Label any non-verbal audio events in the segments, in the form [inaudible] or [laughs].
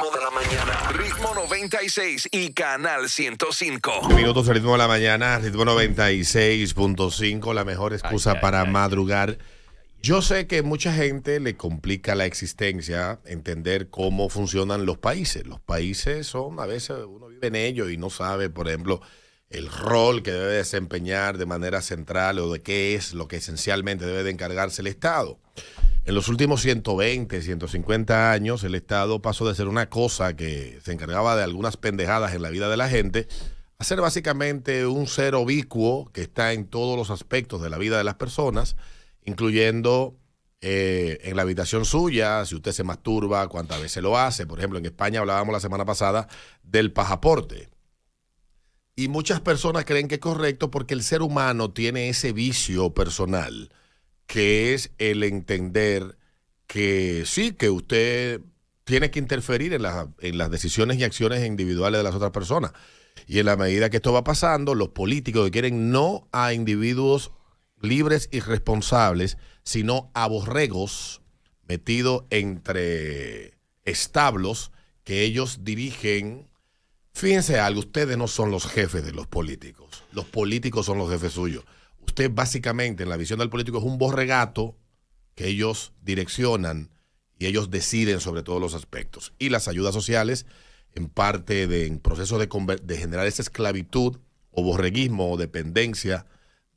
ritmo de la mañana. Ritmo 96 y Canal 105. Minutos de ritmo de la mañana, ritmo 96.5, la mejor excusa para madrugar. Yo sé que mucha gente le complica la existencia entender cómo funcionan los países. Los países son, a veces uno vive en ellos y no sabe, por ejemplo, el rol que debe desempeñar de manera central o de qué es lo que esencialmente debe de encargarse el Estado. En los últimos 120, 150 años, el Estado pasó de ser una cosa que se encargaba de algunas pendejadas en la vida de la gente a ser básicamente un ser obicuo que está en todos los aspectos de la vida de las personas, incluyendo eh, en la habitación suya, si usted se masturba, cuántas veces lo hace. Por ejemplo, en España hablábamos la semana pasada del pasaporte. Y muchas personas creen que es correcto porque el ser humano tiene ese vicio personal que es el entender que sí, que usted tiene que interferir en, en las decisiones y acciones individuales de las otras personas. Y en la medida que esto va pasando, los políticos que quieren no a individuos libres y responsables, sino a borregos metidos entre establos que ellos dirigen. Fíjense algo, ustedes no son los jefes de los políticos, los políticos son los jefes suyos usted básicamente en la visión del político es un borregato que ellos direccionan y ellos deciden sobre todos los aspectos. Y las ayudas sociales, en parte de en proceso de, de generar esa esclavitud o borreguismo o dependencia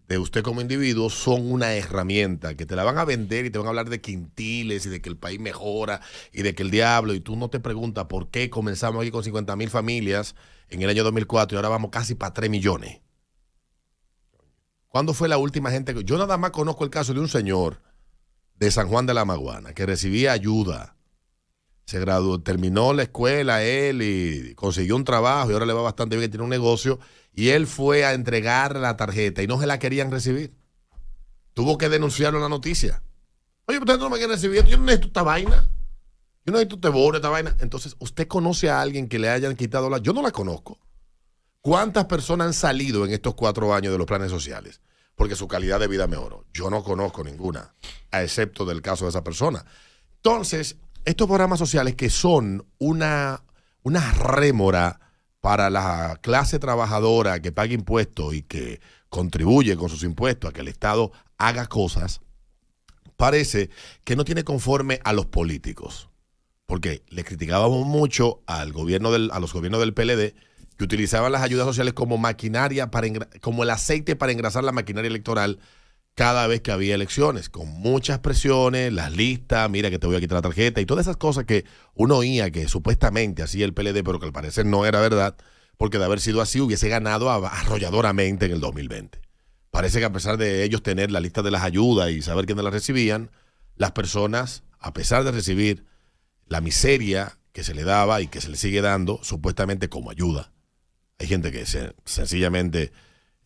de usted como individuo, son una herramienta que te la van a vender y te van a hablar de quintiles y de que el país mejora y de que el diablo, y tú no te preguntas por qué comenzamos aquí con 50 mil familias en el año 2004 y ahora vamos casi para 3 millones. ¿Cuándo fue la última gente? que.? Yo nada más conozco el caso de un señor de San Juan de la Maguana que recibía ayuda. Se graduó, terminó la escuela él y consiguió un trabajo y ahora le va bastante bien, tiene un negocio. Y él fue a entregar la tarjeta y no se la querían recibir. Tuvo que denunciarlo en la noticia. Oye, ustedes no me quieren recibir, yo no necesito esta vaina. Yo no necesito este esta vaina. Entonces, ¿usted conoce a alguien que le hayan quitado la.? Yo no la conozco. ¿Cuántas personas han salido en estos cuatro años de los planes sociales? Porque su calidad de vida mejoró. Yo no conozco ninguna, excepto del caso de esa persona. Entonces, estos programas sociales que son una, una rémora para la clase trabajadora que paga impuestos y que contribuye con sus impuestos a que el Estado haga cosas, parece que no tiene conforme a los políticos. Porque le criticábamos mucho al gobierno del, a los gobiernos del PLD que utilizaban las ayudas sociales como maquinaria, para como el aceite para engrasar la maquinaria electoral cada vez que había elecciones, con muchas presiones, las listas, mira que te voy a quitar la tarjeta y todas esas cosas que uno oía que supuestamente hacía el PLD, pero que al parecer no era verdad, porque de haber sido así hubiese ganado arrolladoramente en el 2020. Parece que a pesar de ellos tener la lista de las ayudas y saber quiénes las recibían, las personas, a pesar de recibir la miseria que se le daba y que se le sigue dando, supuestamente como ayuda, hay gente que sencillamente,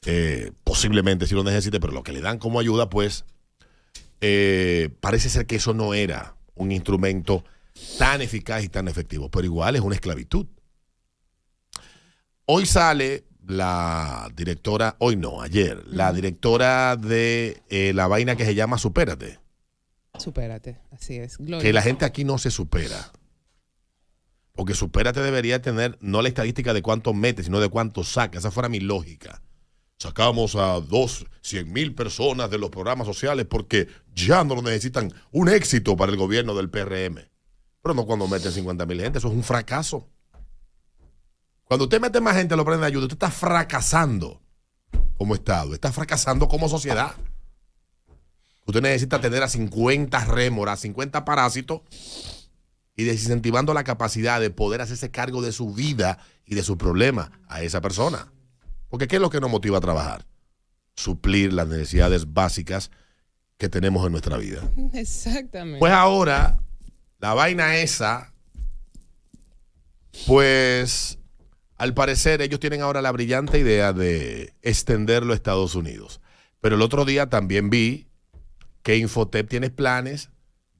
eh, posiblemente sí lo necesite, pero lo que le dan como ayuda, pues eh, parece ser que eso no era un instrumento tan eficaz y tan efectivo, pero igual es una esclavitud. Hoy sale la directora, hoy no, ayer, la directora de eh, la vaina que se llama Supérate. Supérate, así es. Que la gente aquí no se supera. Porque supérate debería tener no la estadística de cuántos mete, sino de cuántos saca. Esa fuera mi lógica. Sacamos a dos, cien mil personas de los programas sociales porque ya no lo necesitan. Un éxito para el gobierno del PRM. Pero no cuando meten 50 mil gente. Eso es un fracaso. Cuando usted mete más gente a los de ayuda, usted está fracasando como Estado. Está fracasando como sociedad. Usted necesita tener a 50 rémoras, 50 parásitos y desincentivando la capacidad de poder hacerse cargo de su vida y de su problema a esa persona. Porque ¿qué es lo que nos motiva a trabajar? Suplir las necesidades básicas que tenemos en nuestra vida. [laughs] Exactamente. Pues ahora, la vaina esa, pues al parecer ellos tienen ahora la brillante idea de extenderlo a Estados Unidos. Pero el otro día también vi que Infotep tiene planes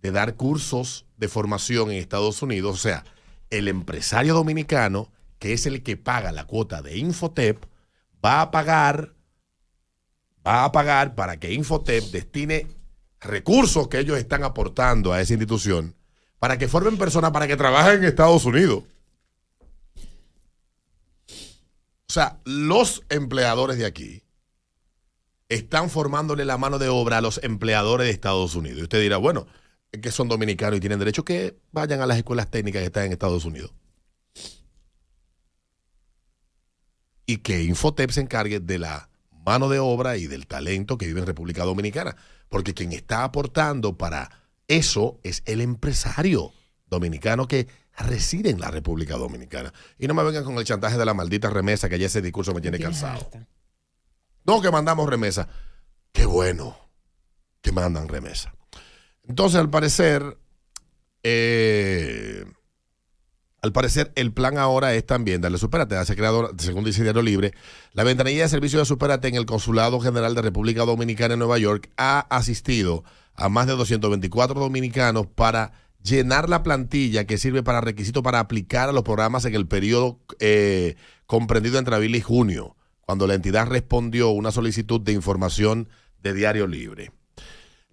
de dar cursos de formación en Estados Unidos, o sea, el empresario dominicano, que es el que paga la cuota de Infotep, va a pagar, va a pagar para que Infotep destine recursos que ellos están aportando a esa institución para que formen personas para que trabajen en Estados Unidos. O sea, los empleadores de aquí están formándole la mano de obra a los empleadores de Estados Unidos. Y usted dirá, bueno, que son dominicanos y tienen derecho que vayan a las escuelas técnicas que están en Estados Unidos. Y que Infotep se encargue de la mano de obra y del talento que vive en República Dominicana. Porque quien está aportando para eso es el empresario dominicano que reside en la República Dominicana. Y no me vengan con el chantaje de la maldita remesa, que ya ese discurso me tiene cansado. No que mandamos remesa. Qué bueno que mandan remesa. Entonces, al parecer, eh, al parecer, el plan ahora es también darle Superate. Se creado, según dice Diario Libre, la ventanilla de servicio de Superate en el Consulado General de República Dominicana en Nueva York ha asistido a más de 224 dominicanos para llenar la plantilla que sirve para requisito para aplicar a los programas en el periodo eh, comprendido entre abril y junio, cuando la entidad respondió una solicitud de información de Diario Libre.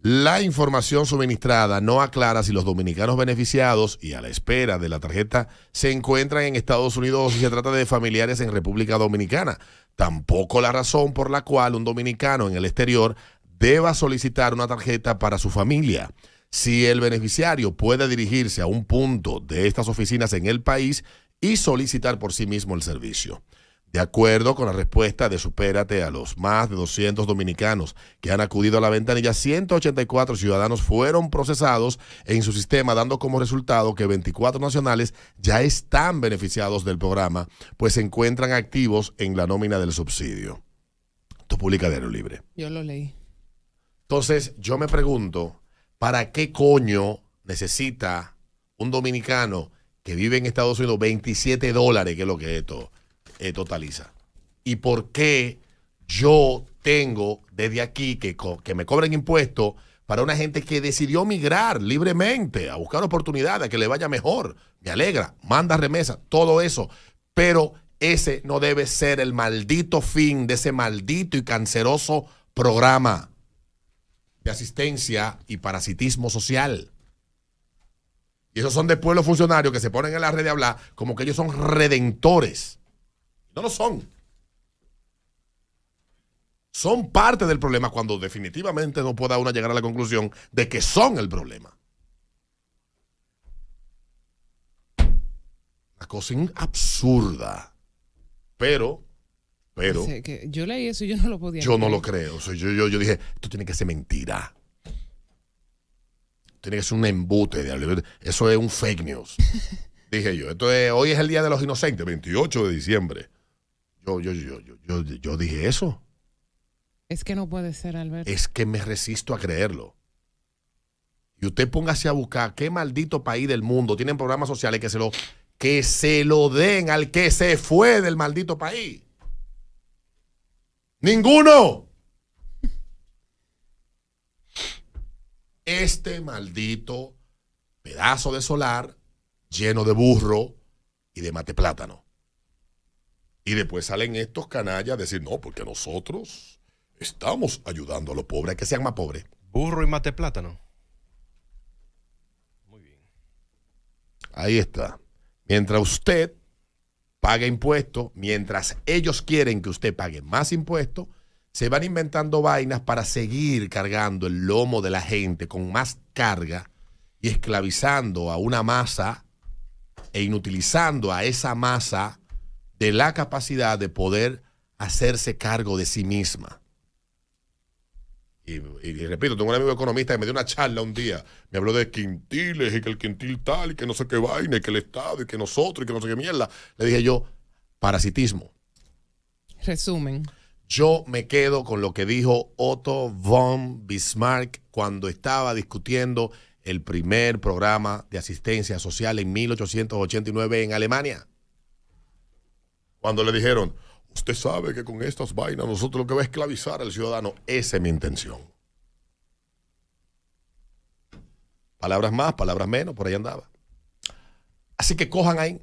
La información suministrada no aclara si los dominicanos beneficiados y a la espera de la tarjeta se encuentran en Estados Unidos o si se trata de familiares en República Dominicana. Tampoco la razón por la cual un dominicano en el exterior deba solicitar una tarjeta para su familia. Si el beneficiario puede dirigirse a un punto de estas oficinas en el país y solicitar por sí mismo el servicio. De acuerdo con la respuesta de Supérate a los más de 200 dominicanos que han acudido a la ventanilla, 184 ciudadanos fueron procesados en su sistema, dando como resultado que 24 nacionales ya están beneficiados del programa, pues se encuentran activos en la nómina del subsidio. Esto publica Diario Libre. Yo lo leí. Entonces, yo me pregunto, ¿para qué coño necesita un dominicano que vive en Estados Unidos 27 dólares, que es lo que esto? Eh, totaliza. ¿Y por qué yo tengo desde aquí que, que me cobren impuestos para una gente que decidió migrar libremente a buscar oportunidades, a que le vaya mejor? Me alegra, manda remesa, todo eso. Pero ese no debe ser el maldito fin de ese maldito y canceroso programa de asistencia y parasitismo social. Y esos son de pueblos funcionarios que se ponen en la red de hablar como que ellos son redentores. No lo son. Son parte del problema cuando definitivamente no pueda uno llegar a la conclusión de que son el problema. Una cosa absurda. Pero, pero. yo leí eso y yo no lo podía. Yo no lo creo. yo, yo, yo dije, esto tiene que ser mentira. Tiene que ser un embute. De, eso es un fake news. [laughs] dije yo. Esto hoy es el Día de los Inocentes, 28 de diciembre. Yo, yo, yo, yo, yo, dije eso. Es que no puede ser, Alberto. Es que me resisto a creerlo. Y usted póngase a buscar qué maldito país del mundo tienen programas sociales que se lo, que se lo den al que se fue del maldito país. Ninguno. Este maldito pedazo de solar lleno de burro y de mate plátano. Y después salen estos canallas a decir, no, porque nosotros estamos ayudando a los pobres, a que sean más pobres. Burro y mate plátano. Muy bien. Ahí está. Mientras usted paga impuestos, mientras ellos quieren que usted pague más impuestos, se van inventando vainas para seguir cargando el lomo de la gente con más carga y esclavizando a una masa e inutilizando a esa masa de la capacidad de poder hacerse cargo de sí misma. Y, repito, tengo un amigo economista que me dio una charla un día. Me habló de quintiles y que el quintil tal y que no sé qué vaina y que el Estado y que nosotros y que no sé qué mierda. Le dije yo, parasitismo. Resumen. Yo me quedo con lo que dijo Otto von Bismarck cuando estaba discutiendo el primer programa de asistencia social en 1889 en Alemania. Cuando le dijeron, usted sabe que con estas vainas nosotros lo que va a esclavizar al ciudadano, esa es mi intención. Palabras más, palabras menos, por ahí andaba. Así que cojan ahí.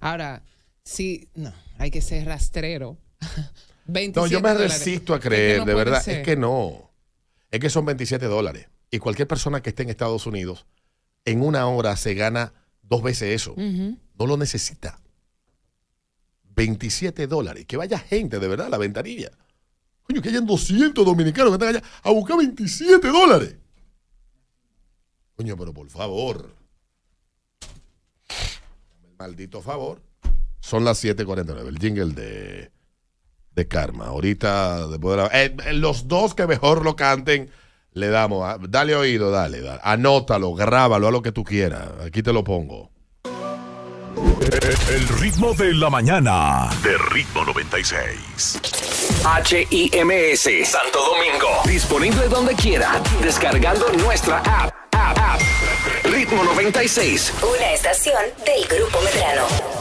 Ahora, sí, no, hay que ser rastrero. [laughs] no, yo me resisto a creer, de verdad. Es que no. Es que son 27 dólares. Y cualquier persona que esté en Estados Unidos, en una hora se gana dos veces eso. No lo necesita. 27 dólares. Que vaya gente de verdad a la ventanilla. Coño, que hayan 200 dominicanos que están allá a buscar 27 dólares. Coño, pero por favor. Maldito favor. Son las 7:49. El jingle de, de Karma. Ahorita, después de la, eh, eh, los dos que mejor lo canten, le damos. ah, Dale oído, dale, dale. Anótalo, grábalo, a lo que tú quieras. Aquí te lo pongo. El ritmo de la mañana de Ritmo 96. HIMS Santo Domingo. Disponible donde quiera. Descargando nuestra app. app, app. Ritmo 96. Una estación del Grupo Medrano.